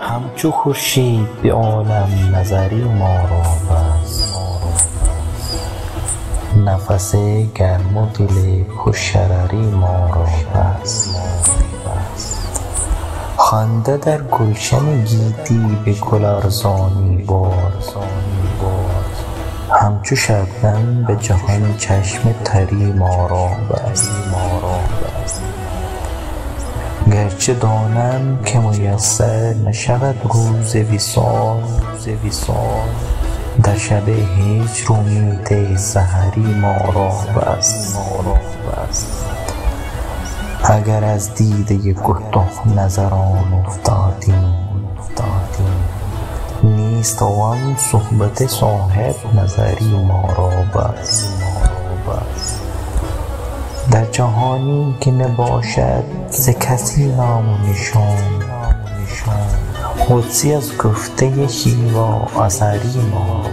همچو خورشید به عالم نظری ما را بس نفس گرم و دل پر شرری ما را بس خوانده در گلشن گیتی به گل ارزانی بار همچو شبنم به جهان چشم تری ما را بس گرچه دانم که میسر نشود روز وصال در شب هجر امید سحری ما را بس اگر از دیده کوته نظران افتادیم نیست آن صحبت صاحب نظری ما را بس در جهانی که نباشد ز کسی نام نشان. قدسی از گفته شیوا اثری ما.